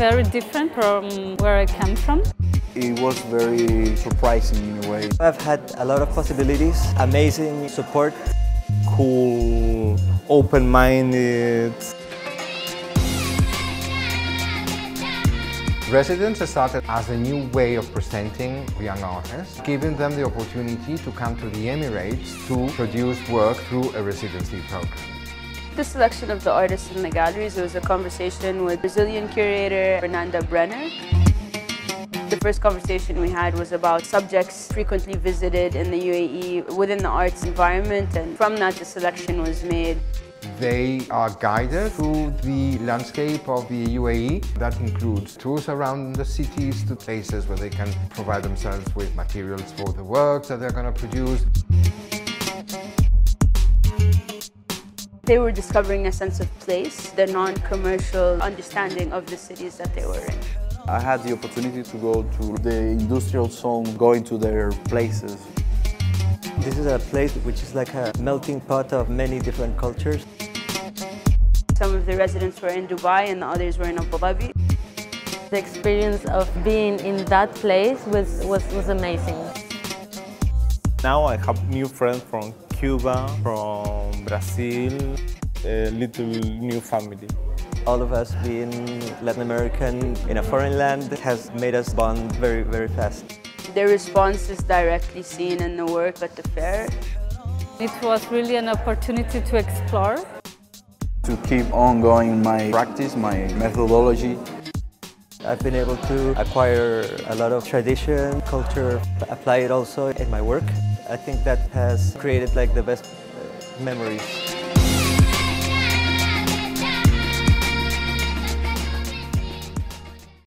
very different from where I come from. It was very surprising in a way. I've had a lot of possibilities, amazing support. Cool, open-minded. Residents started as a new way of presenting young artists, giving them the opportunity to come to the Emirates to produce work through a residency program. The selection of the artists in the galleries, was a conversation with Brazilian curator Fernanda Brenner. The first conversation we had was about subjects frequently visited in the UAE within the arts environment and from that the selection was made. They are guided through the landscape of the UAE. That includes tours around the cities to places where they can provide themselves with materials for the works that they're going to produce. They were discovering a sense of place, the non-commercial understanding of the cities that they were in. I had the opportunity to go to the industrial zone, going to their places. This is a place which is like a melting pot of many different cultures. Some of the residents were in Dubai and the others were in Abu Dhabi. The experience of being in that place was, was, was amazing. Now I have new friends from Cuba, from Brazil, a little new family. All of us being Latin American in a foreign land has made us bond very, very fast. The response is directly seen in the work at the fair. It was really an opportunity to explore. To keep on going my practice, my methodology. I've been able to acquire a lot of tradition, culture, apply it also in my work. I think that has created like the best uh, memories.